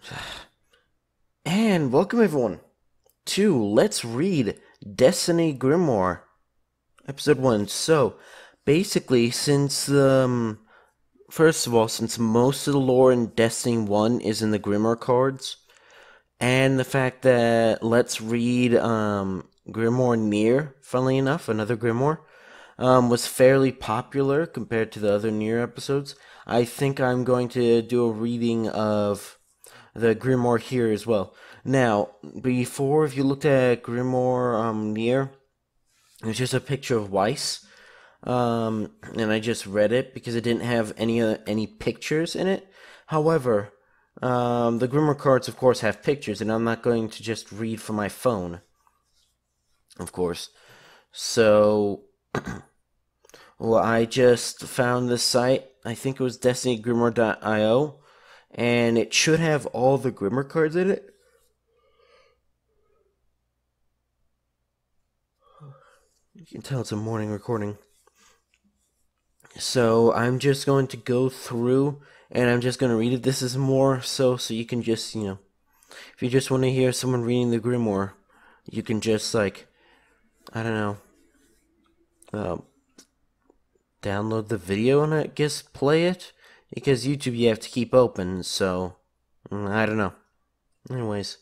And welcome everyone to Let's Read Destiny Grimoire, episode one. So, basically, since um, first of all, since most of the lore in Destiny one is in the Grimoire cards, and the fact that Let's Read um, Grimoire Nier, funnily enough, another Grimoire, um, was fairly popular compared to the other Nier episodes. I think I'm going to do a reading of the Grimoire here as well. Now, before, if you looked at Grimoire um, Nier, it's just a picture of Weiss, um, and I just read it because it didn't have any uh, any pictures in it. However, um, the Grimoire cards, of course, have pictures, and I'm not going to just read from my phone, of course. So, well, I just found this site. I think it was DestinyGrimoire.io and it should have all the Grimoire cards in it. You can tell it's a morning recording. So I'm just going to go through and I'm just going to read it. This is more so so you can just, you know, if you just want to hear someone reading the Grimoire, you can just like, I don't know, uh, download the video and I guess play it because YouTube you have to keep open, so mm, I don't know. Anyways,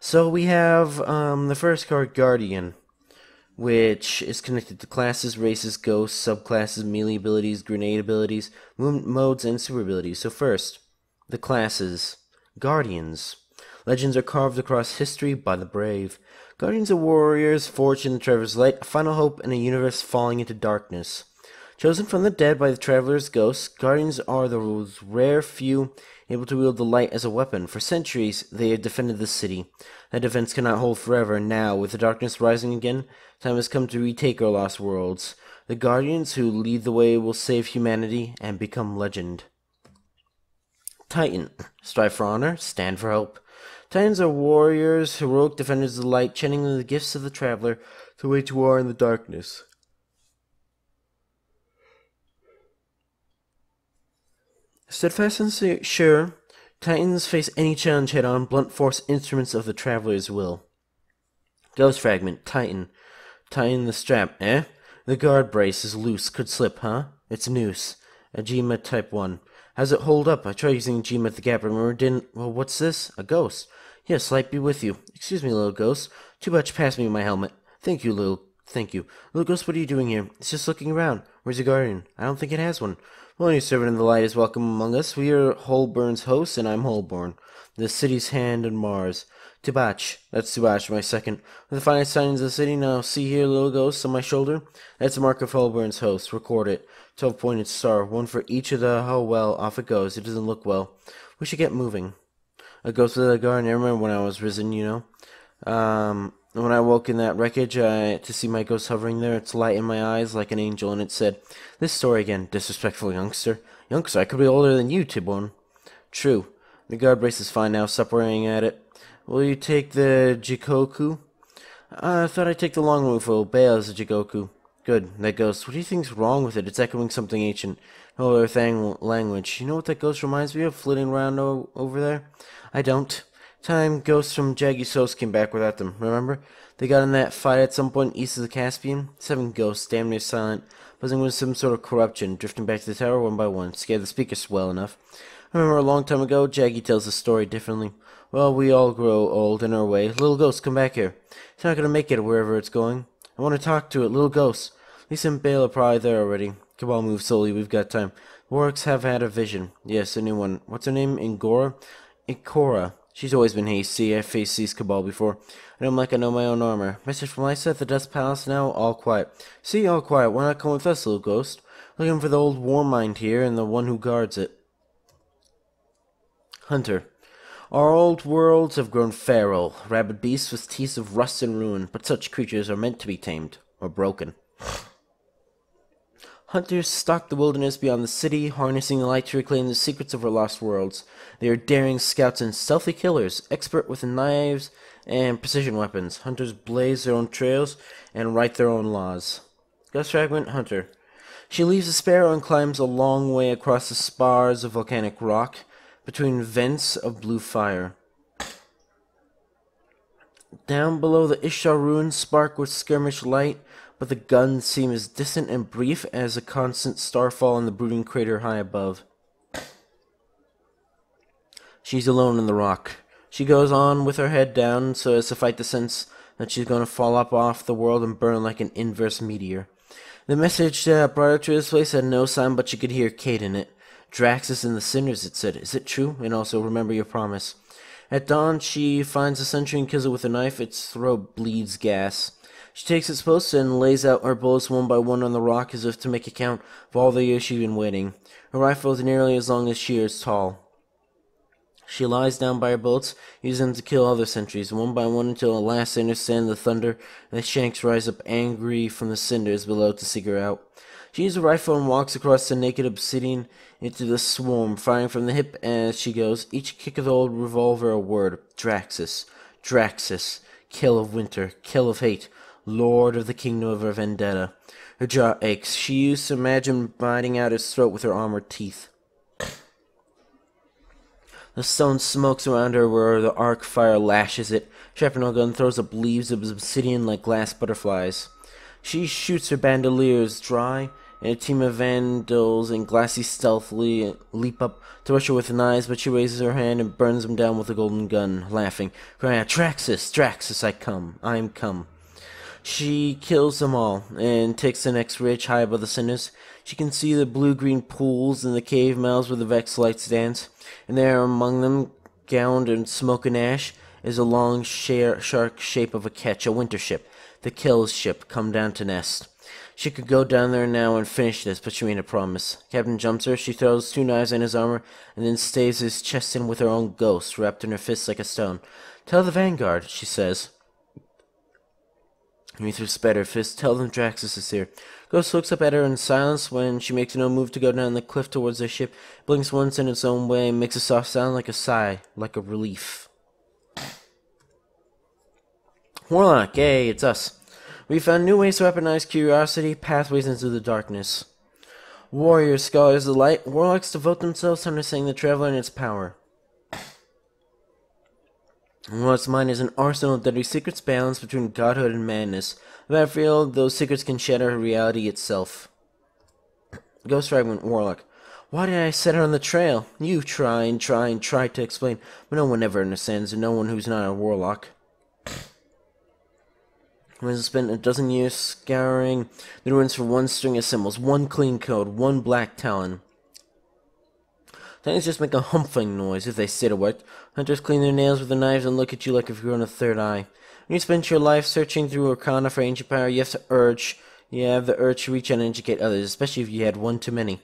so we have um, the first card, Guardian, which is connected to classes, races, ghosts, subclasses, melee abilities, grenade abilities, modes, and super abilities. So first, the classes. Guardians. Legends are carved across history by the brave. Guardians are warriors in the Traveler's light, a final hope in a universe falling into darkness. Chosen from the dead by the traveler's ghosts, guardians are the world's rare few able to wield the light as a weapon. For centuries, they have defended the city. That defense cannot hold forever. Now, with the darkness rising again, time has come to retake our lost worlds. The guardians who lead the way will save humanity and become legend. Titan. Strive for honor, stand for hope. Titans are warriors, heroic defenders of the light, channeling the gifts of the traveler to wage war in the darkness. Steadfast and sure, Titans face any challenge head on, blunt force instruments of the Traveler's will. Ghost Fragment, Titan. Tighten the strap, eh? The guard brace is loose, could slip, huh? It's noose. A GMA Type 1. How's it hold up? I tried using GMA at the gap, remember didn't... Well, what's this? A ghost. Yes, light be with you. Excuse me, little ghost. Too much pass me my helmet. Thank you, little... Thank you. Little ghost, what are you doing here? It's just looking around. Where's the guardian? I don't think it has one. Any servant in the light is welcome among us. We are Holborn's hosts, and I'm Holborn, the city's hand on Mars. Tubach, that's Tubach, my second. The finest signs of the city, now see here, little ghost on my shoulder? That's the mark of Holborn's host. Record it. Twelve pointed star, one for each of the. Oh well, off it goes. It doesn't look well. We should get moving. A ghost of the garden. I remember when I was risen, you know. Um, when I woke in that wreckage uh, to see my ghost hovering there, its light in my eyes like an angel, and it said, This story again, disrespectful youngster. Youngster, I could be older than you, Tiborn. True. The guard brace is fine now, stop worrying at it. Will you take the Jikoku? Uh, I thought I'd take the long move for obey as a Jikoku. Good. That ghost. What do you think's wrong with it? It's echoing something ancient. No other thing language. You know what that ghost reminds me of, flitting around over there? I don't. Time ghosts from Jagisos came back without them, remember? They got in that fight at some point east of the Caspian. Seven ghosts, damn near silent, buzzing with some sort of corruption, drifting back to the tower one by one, scared the speakers well enough. I remember a long time ago, Jaggy tells the story differently. Well, we all grow old in our way. Little ghosts, come back here. It's not gonna make it wherever it's going. I want to talk to it, little ghosts. Lisa and Bale are probably there already. Cabal move slowly, we've got time. Warwicks have had a vision. Yes, a new one. What's her name? Ingora? Ikora. She's always been hasty. I've faced these Cabal before. I know him like I know my own armor. Message from Lysa at the Dust Palace now, all quiet. See, all quiet. Why not come with us, little ghost? Looking for the old war mind here and the one who guards it. Hunter. Our old worlds have grown feral, rabid beasts with teeth of rust and ruin, but such creatures are meant to be tamed, or broken. Hunters stalk the wilderness beyond the city, harnessing the light to reclaim the secrets of our lost worlds. They are daring scouts and stealthy killers, expert with knives and precision weapons. Hunters blaze their own trails and write their own laws. Ghost Fragment Hunter. She leaves the sparrow and climbs a long way across the spars of volcanic rock. between vents of blue fire. Down below the Ishtar ruins spark with skirmish light, but the guns seem as distant and brief as a constant starfall in the brooding crater high above. She's alone in the rock. She goes on with her head down so as to fight the sense that she's going to fall up off the world and burn like an inverse meteor. The message that brought her to this place had no sound, but she could hear Kate in it. Draksis in the Cinders, it said. Is it true? And also, remember your promise. At dawn, she finds the sentry and kills it with a knife. Its throat bleeds gas. She takes its post and lays out her bullets one by one on the rock as if to make account of all the years she'd been waiting. Her rifle is nearly as long as she is tall. She lies down by her bullets, using them to kill other sentries, one by one until at last they understand the thunder, and the shanks rise up angry from the cinders below to seek her out. She uses a rifle and walks across the naked obsidian into the swarm, firing from the hip as she goes, each kick of the old revolver a word. Draksis, Draksis, Kell of winter, Kell of hate, lord of the kingdom of her vendetta. Her jaw aches. She used to imagine biting out his throat with her armored teeth. The stone smokes around her where the arc fire lashes it. Shrapnel gun throws up leaves of obsidian like glass butterflies. She shoots her bandoliers dry, and a team of vandals and glassy stealthily leap up to rush her with knives, but she raises her hand and burns them down with a golden gun, laughing, crying out, Traxus, Traxus, I come, I am come. She kills them all, and takes the next ridge high above the cinders. She can see the blue-green pools and the cave mouths where the Vex lights dance, and there among them, gowned in smoke and ash, is a long shark shape of a ketch, a winter ship, the Kell's ship, come down to nest. She could go down there now and finish this, but she made a promise. Captain jumps her, she throws two knives in his armor, and then staves his chest in with her own ghost, wrapped in her fist like a stone. Tell the vanguard, she says. Aretha spat her fist. Tell them Draksis is here. Ghost looks up at her in silence when she makes no move to go down the cliff towards their ship, blinks once in its own way, and makes a soft sound like a sigh, like a relief. Warlock, hey, it's us. We found new ways to weaponize curiosity, pathways into the darkness. Warriors, scholars of the light, warlocks devote themselves to understanding the traveler and its power. What's mine is an arsenal of deadly secrets balanced between godhood and madness. Battlefield, those secrets can shatter reality itself. Ghost Fragment Warlock. Why did I set her on the trail? You try and try and try to explain, but no one ever understands, and no one who's not a warlock. I spent a dozen years scouring the ruins for one string of symbols, one clean code, one black talon. Things just make a humping noise if they to work. Hunters clean their nails with their knives and look at you like if you're on a third eye. When you spend your life searching through Arcana for ancient power, you have to urge, you have the urge to reach out and educate others, especially if you had one too many.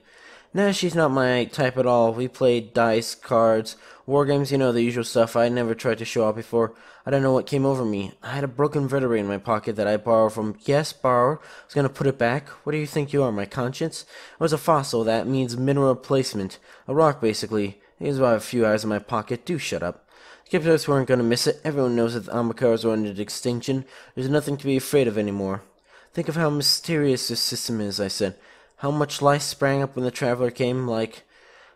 No, she's not my type at all. We played dice, cards, war games, you know, the usual stuff. I never tried to show off before. I don't know what came over me. I had a broken vertebrae in my pocket that I borrowed from. Yes, borrow. I was gonna put it back. What do you think you are, my conscience? It was a fossil. That means mineral replacement. A rock, basically. Here's about a few hours in my pocket. Do shut up. Skeptics weren't gonna miss it. Everyone knows that the Ahamkara's are under extinction. There's nothing to be afraid of anymore. Think of how mysterious this system is, I said how much life sprang up when the traveler came, like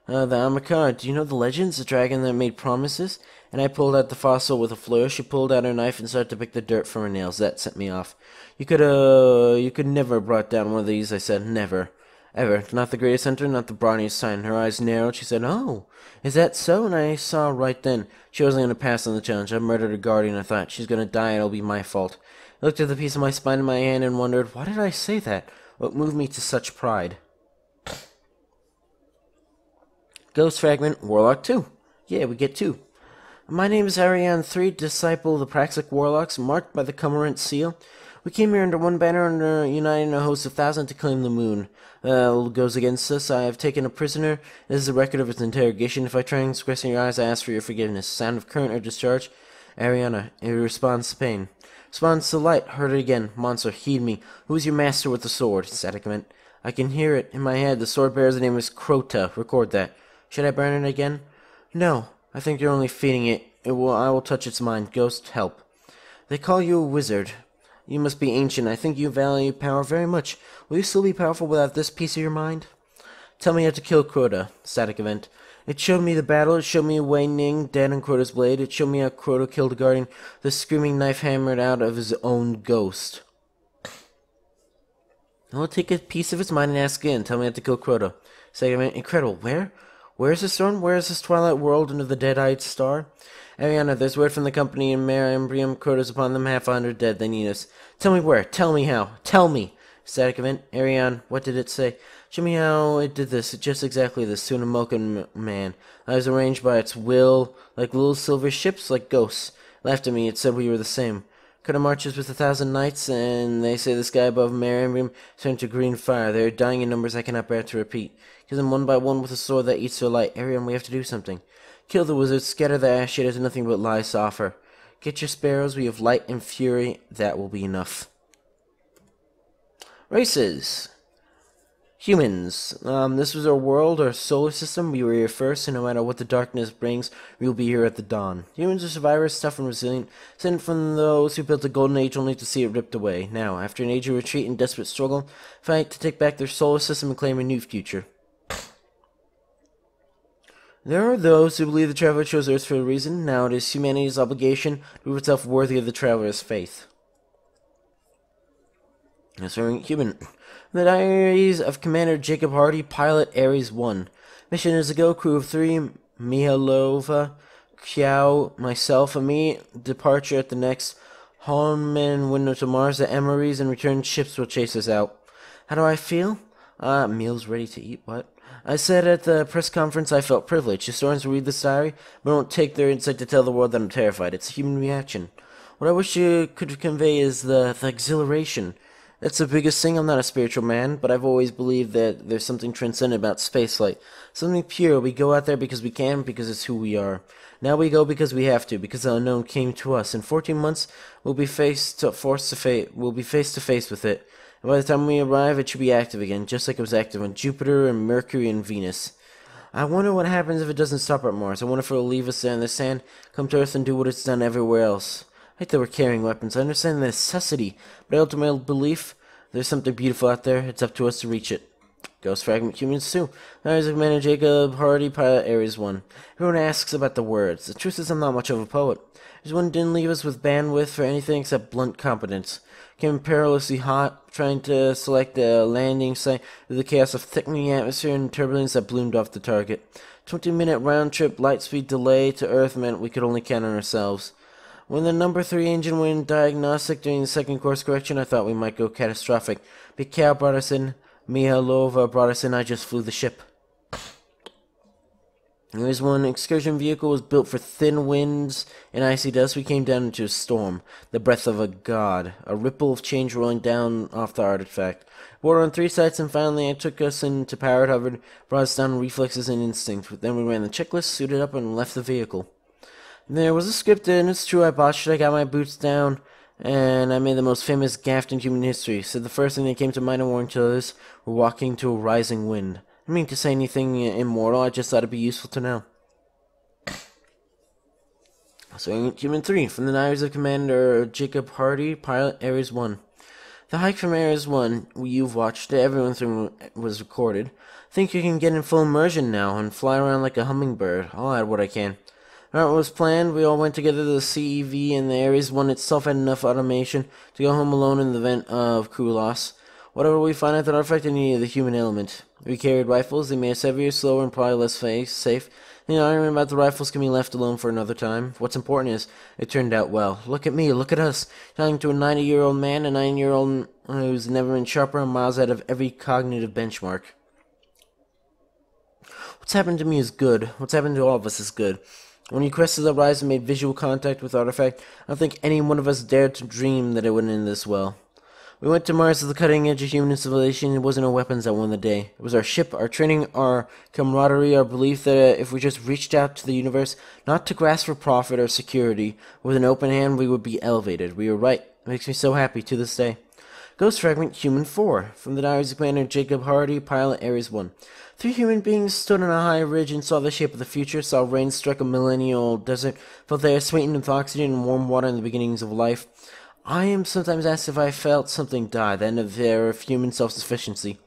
uh, the Ahamkara. Do you know the legends? The dragon that made promises? And I pulled out the fossil with a flourish. She pulled out her knife and started to pick the dirt from her nails. That sent me off. You could, uh, you could never have brought down one of these, I said. Never. Ever. Not the greatest hunter, not the brawniest sign. Her eyes narrowed. She said, Oh, is that so? And I saw right then she wasn't going to pass on the challenge. I murdered her guardian. I thought, she's going to die. And it'll be my fault. I looked at the piece of my spine in my hand and wondered, why did I say that? What moved me to such pride? Ghost Fragment, Warlock 2. Yeah, we get two. My name is Ariane 3, disciple of the Praxic Warlocks, marked by the Cormorant Seal. We came here under one banner under uniting a host of thousand to claim the moon. Uh, goes against us. I have taken a prisoner. This is a record of its interrogation. If I transgress in your eyes, I ask for your forgiveness. Sound of current or discharge. Ariana, it responds to pain. Responds to light. Heard it again. Monster, heed me. Who is your master with the sword? Static event. I can hear it in my head. The sword bears the name is Crota. Record that. Should I burn it again? No. I think you're only feeding it. It will. I will touch its mind. Ghost, help. They call you a wizard. You must be ancient. I think you value power very much. Will you still be powerful without this piece of your mind? Tell me how to kill Crota. Static event. It showed me the battle. It showed me Wei Ning dead on Crota's blade. It showed me how Crota killed the guardian. The screaming knife hammered out of his own ghost. I'll take a piece of its mind and ask again. Tell me how to kill Crota. Static event. Incredible. Where? Where is this storm? Where is this twilight world under the dead-eyed star? Ariana, there's word from the company in Mare Imbrium. Crota's upon them, half a hundred dead. They need us. Tell me where. Tell me how. Tell me. Static event. Ariane, what did it say? Show me how it did this. Just exactly this. To an Amokan man. I was arranged by its will, like little silver ships, like ghosts. Laughed at me. It said we were the same. Crota marches with a thousand knights, and they say the sky above Mare Imbrium turned to green fire. They are dying in numbers I cannot bear to repeat. Kill them one by one with a sword that eats their light. Ariane, we have to do something. Kill the wizards, scatter the ash, has nothing but lies offer. Get your sparrows, we have light and fury, that will be enough. Races. Humans. Um, this was our world, our solar system. We were here first, and no matter what the darkness brings, we will be here at the dawn. Humans are survivors, tough and resilient, sent from those who built the golden age only to see it ripped away. Now, after an age of retreat and desperate struggle, fight to take back their solar system and claim a new future. There are those who believe the traveler chose Earth for a reason. Now it is humanity's obligation to prove itself worthy of the traveler's faith. Concerning human. The Diaries of Commander Jacob Hardy, Pilot Ares 1. Mission is to go, crew of three, Mihalova, Kiao, myself, and me. Departure at the next Hohmann window to Mars. The Emery's and return ships will chase us out. How do I feel? Ah, uh, meals ready to eat. What? I said at the press conference I felt privileged. Historians will read this diary, but don't take their insight to tell the world that I'm terrified. It's a human reaction. What I wish you could convey is the, the exhilaration. That's the biggest thing. I'm not a spiritual man, but I've always believed that there's something transcendent about space, spaceflight. Something pure. We go out there because we can, because it's who we are. Now we go because we have to, because the unknown came to us. In 14 months, we'll be faced to, forced to face, we'll be face to face with it. And by the time we arrive, it should be active again, just like it was active on Jupiter and Mercury and Venus. I wonder what happens if it doesn't stop at Mars. I wonder if it'll leave us there in the sand, come to Earth, and do what it's done everywhere else. I hate that we're carrying weapons. I understand the necessity, but I ultimately believe there's something beautiful out there. It's up to us to reach it. Ghost Fragment Humans 2. There's Commander Jacob Hardy, Pilot Ares 1. Everyone asks about the words. The truth is I'm not much of a poet. This one didn't leave us with bandwidth for anything except blunt competence came perilously hot, trying to select a landing site through the chaos of thickening atmosphere and turbulence that bloomed off the target. 20 minute round trip light speed delay to Earth meant we could only count on ourselves. When the number 3 engine went diagnostic during the second course correction, I thought we might go catastrophic. Mikhail brought us in, Mihalova brought us in, I just flew the ship. Here's one excursion vehicle was built for thin winds and icy dust. We came down into a storm, the breath of a god, a ripple of change rolling down off the artifact. Border on three sites, and finally it took us into powered hovered, brought us down reflexes and instinct. Then we ran the checklist, suited up, and left the vehicle. There was a script, and it's true I botched it. I got my boots down, and I made the most famous gaff in human history. Said the first thing that came to mind and warned others, we're walking to a rising wind. I mean to say anything immortal, I just thought it'd be useful to know. So, Human 3, from the Diaries of Commander Jacob Hardy, Pilot Ares 1. The hike from Ares 1 you've watched, everyone through was recorded. Think you can get in full immersion now and fly around like a hummingbird. I'll add what I can. Alright, was planned. We all went together to the CEV, and the Ares 1 itself had enough automation to go home alone in the event of crew loss. Whatever we find out that artifact any of the human element. We carried rifles. They made us heavier, slower, and probably less safe. I remember about the rifles can be left alone for another time. What's important is, it turned out well. Look at me, look at us. talking to a 90-year-old man, a 9-year-old who's never been sharper and miles out of every cognitive benchmark. What's happened to me is good. What's happened to all of us is good. When you crested the rise and made visual contact with Artifact, I don't think any one of us dared to dream that it would end this well. We went to Mars at the cutting edge of human civilization. It wasn't our weapons that won the day. It was our ship, our training, our camaraderie, our belief that uh, if we just reached out to the universe, not to grasp for profit or security, with an open hand, we would be elevated. We were right. It makes me so happy to this day. Ghost Fragment Human 4, from the Diaries of Commander Jacob Hardy, Pilot Ares 1. Three human beings stood on a high ridge and saw the shape of the future, saw rain strike a millennial desert, felt the air sweetened with oxygen and warm water in the beginnings of life. I am sometimes asked if I felt something die, the end of the era of human self-sufficiency.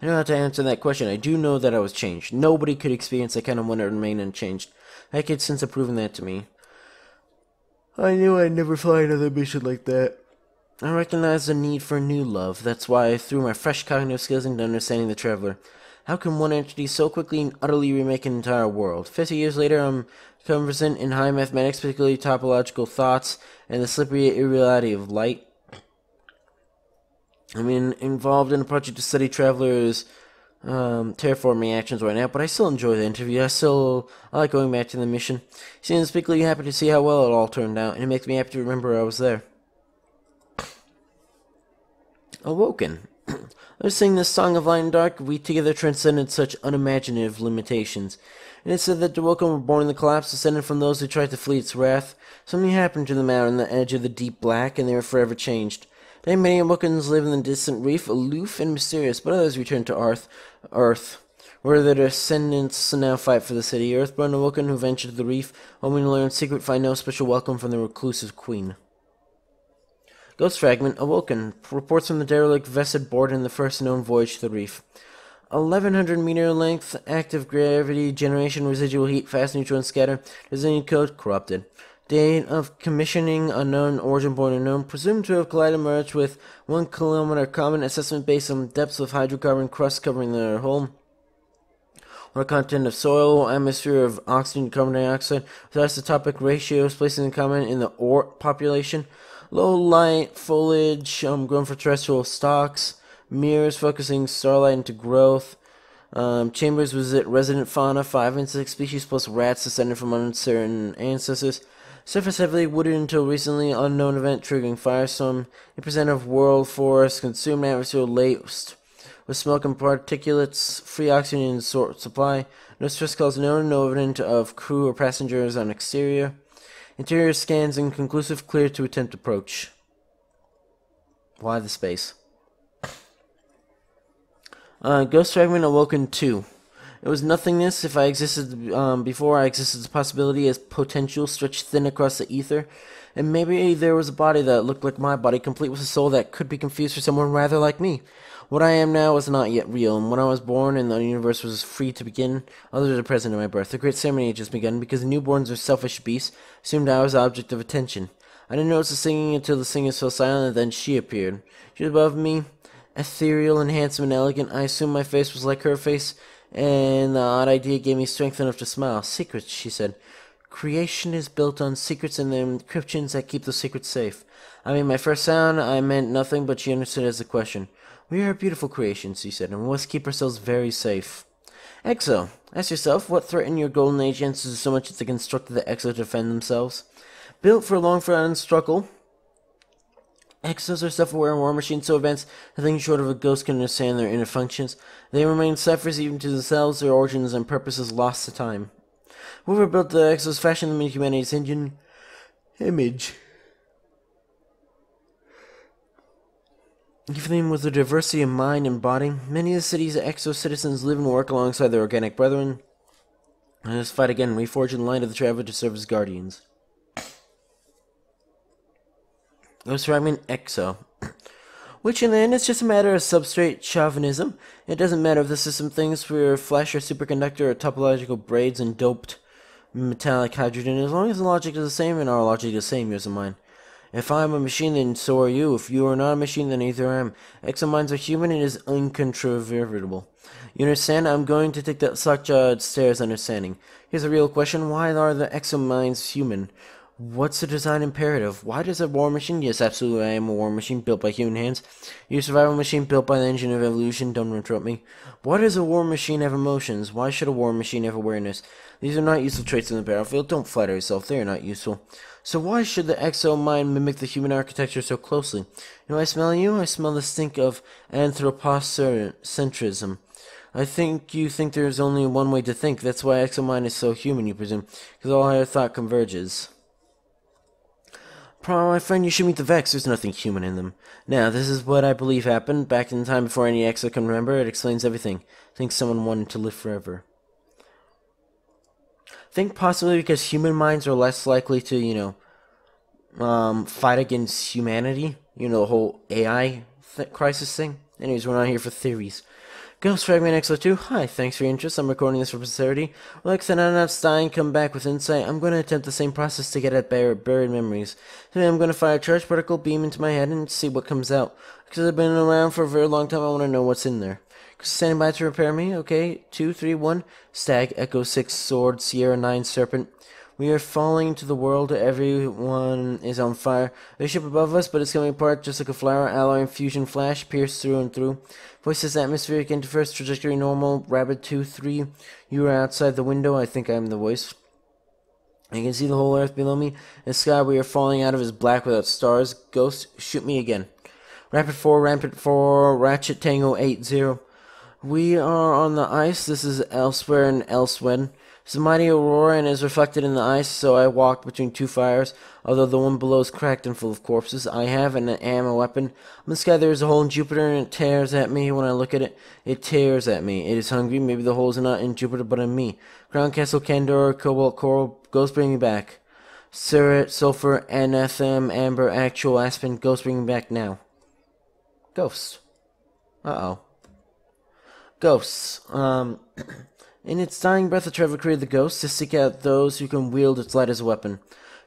I know how to answer that question. I do know that I was changed. Nobody could experience that kind of wonder and remain unchanged. That kid since have proven that to me. I knew I'd never fly another mission like that. I recognized the need for new love. That's why I threw my fresh cognitive skills into understanding the Traveler. How can one entity so quickly and utterly remake an entire world? Fifty years later, I'm conversant in high mathematics, particularly topological thoughts, and the slippery irreality of light. I mean, involved in a project to study travelers' um, terraforming actions right now, but I still enjoy the interview. I still I like going back to the mission. Seems particularly happy to see how well it all turned out, and it makes me happy to remember I was there. Awoken. I was singing this song of light and dark. We together transcended such unimaginative limitations. And it said that the Awoken were born in the collapse, descended from those who tried to flee its wrath. Something happened to them out on the edge of the deep black, and they were forever changed. Today, many Awokens live in the distant reef, aloof and mysterious, but others return to Earth, Earth, where their descendants now fight for the city. Earthborn Awoken who ventured to the reef, hoping to learn secret, find no special welcome from the reclusive queen. Ghost Fragment Awoken reports from the derelict Vested board in the first known voyage to the reef. 1100 meter length, active gravity, generation, residual heat, fast neutron scatter, design code corrupted. Date of commissioning unknown, origin born unknown, presumed to have collided merged with one kilometer common assessment based on depths of hydrocarbon crust covering the hull. Water content of soil, atmosphere of oxygen, carbon dioxide, with isotopic ratios placing the common in the Oort population. Low light foliage um, grown for terrestrial stocks. Mirrors focusing starlight into growth. Um, chambers visit resident fauna, five and six species plus rats descended from uncertain ancestors. Surface heavily wooded until recently unknown event triggering firestorm. A percent of world forest consumed atmosphere laced with smoke and particulates, free oxygen in supply. No stress calls known, no evidence of crew or passengers on exterior. Interior scans inconclusive, clear to attempt approach. Why the space? Uh, Ghost Fragment Awoken 2. It was nothingness. If I existed um, before, I existed as a possibility, as potential stretched thin across the ether. And maybe there was a body that looked like my body, complete with a soul that could be confused for someone rather like me. What I am now was not yet real, and when I was born and the universe was free to begin, others are present in my birth. The great ceremony had just begun, because newborns are selfish beasts, assumed I was the object of attention. I didn't notice the singing until the singers fell silent, and then she appeared. She was above me, ethereal and handsome and elegant. I assumed my face was like her face, and the odd idea gave me strength enough to smile. Secrets, she said. Creation is built on secrets and the encryptions that keep the secrets safe. I made my first sound. I meant nothing, but she understood as a question. We are beautiful creations, she said, and we must keep ourselves very safe. Exo, ask yourself, what threatened your golden age ancestors so much that they constructed the Exo to defend themselves? Built for a long forgotten struggle, Exos are self-aware and war machines so advanced nothing short of a ghost can understand their inner functions. They remain ciphers even to themselves, their origins and purposes lost to time. Whoever built the Exos fashioned them in humanity's engine image. Them with a diversity of mind and body, many of the city's exo citizens live and work alongside their organic brethren, and must fight again, reforge in the light of the traveler to serve as guardians. Ghost Fragment Exo. Which in the end is just a matter of substrate chauvinism. It doesn't matter if the system thinks for flash or superconductor or topological braids and doped metallic hydrogen, as long as the logic is the same and our logic is the same, yours and mine. If I am a machine, then so are you. If you are not a machine, then neither am. Exominds are human and is incontrovertible. You understand? I'm going to take that such uh, stairs understanding. Here's a real question. Why are the exominds human? What's the design imperative? Why does a war machine? Yes, absolutely, I am a war machine built by human hands. You survival machine built by the engine of evolution. Don't interrupt me. Why does a war machine have emotions? Why should a war machine have awareness? These are not useful traits in the battlefield. Don't flatter yourself. They are not useful. So why should the exo mind mimic the human architecture so closely? You know, I smell you. I smell the stink of anthropocentrism. I think you think there is only one way to think. That's why exo mind is so human, you presume, because all higher thought converges. Pro my friend, you should meet the Vex. There's nothing human in them. Now, this is what I believe happened back in the time before any Exo can remember. It explains everything. I think someone wanted to live forever. Think possibly because human minds are less likely to, you know, um, fight against humanity. You know, the whole AI th crisis thing. Anyways, we're not here for theories. Ghost Fragment Exo 2, hi, thanks for your interest. I'm recording this for posterity. Like Thananath Stein come back with insight, I'm going to attempt the same process to get at buried, buried memories. Today I'm going to fire a charge particle beam into my head and see what comes out. Because I've been around for a very long time, I want to know what's in there. Standing by to repair me, okay? Two, three, one. Stag, Echo 6, Sword, Sierra 9, Serpent. We are falling into the world. Everyone is on fire. A ship above us, but it's coming apart just like a flower. Alloy fusion flash, pierced through and through. Voices atmospheric interface, trajectory normal. Rabbit 2 3. You are outside the window. I think I'm the voice. I can see the whole earth below me. The sky we are falling out of is black without stars. Ghost, shoot me again. Rapid 4, Rapid 4, Ratchet Tango 8 0. We are on the ice. This is elsewhere and elsewhere. It's a mighty aurora and is reflected in the ice, so I walked between two fires. Although the one below is cracked and full of corpses, I have an ammo weapon. On the sky there is a hole in Jupiter, and it tears at me when I look at it. It tears at me. It is hungry. Maybe the hole is not in Jupiter, but in me. Crown Castle, Candor, Cobalt, Coral, Ghost bring me back. Suret, Sulfur, Anathem, Amber, Actual, Aspen, Ghost bring me back now. Ghosts. Uh-oh. Ghosts. Um... In its dying breath, the Traveler created the ghosts to seek out those who can wield its light as a weapon.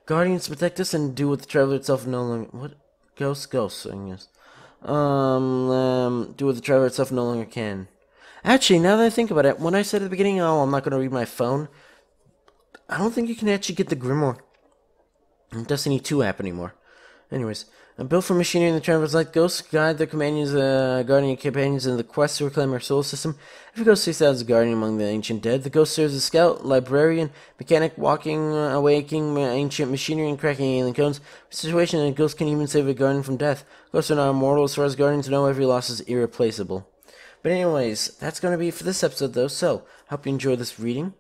Guardians protect us and do what the Traveler itself no longer. What? Ghosts, ghosts, I guess. Um, um, do what the Traveler itself no longer can. Actually, now that I think about it, when I said at the beginning, oh, I'm not going to read my phone, I don't think you can actually get the Grimoire Destiny 2 app anymore. Anyways, built for machinery and the travelers like ghosts guide their companions, uh, guardian companions in the quest to reclaim our soul system. Every ghost seeks out as a guardian among the ancient dead. The ghost serves as a scout, librarian, mechanic, walking, uh, awaking ancient machinery, and cracking alien codes. situation, a ghost can even save a guardian from death. Ghosts are not immortal as far as guardians know. Every loss is irreplaceable. But anyways, that's going to be for this episode, though. So, hope you enjoy this reading.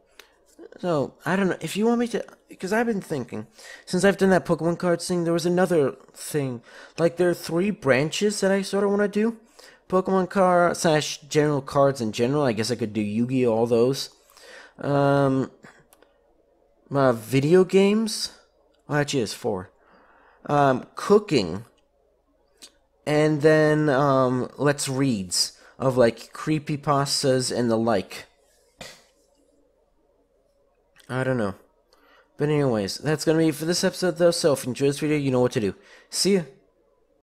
So, I don't know. If you want me to. Because I've been thinking. Since I've done that Pokemon cards thing, there was another thing. Like, there are three branches that I sort of want to do Pokemon card slash general cards in general. I guess I could do Yu Gi Oh! all those. Um. Uh, video games. Well, actually, it's four. Um, cooking. And then, um, let's reads of like creepy pastas and the like. I don't know. But anyways, that's gonna be for this episode though, so if you enjoyed this video, you know what to do. See ya!